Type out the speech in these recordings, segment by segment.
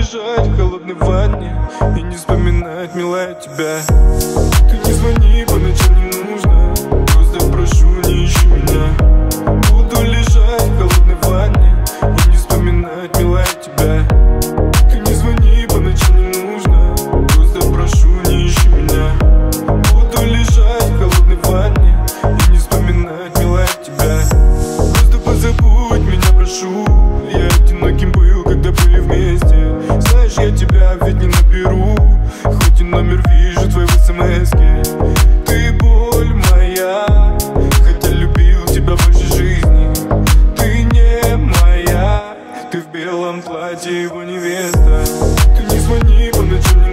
лежать в холодной ванне И не вспоминать, милая, тебя. Ты не звони по ночам, не вижу твои смс. Ты боль моя Хотя любил тебя больше жизни Ты не моя Ты в белом платье его невеста Ты не звони по ночам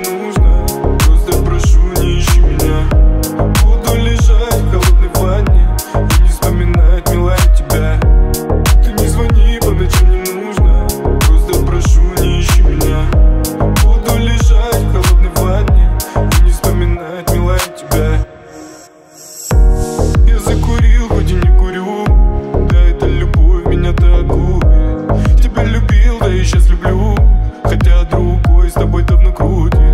good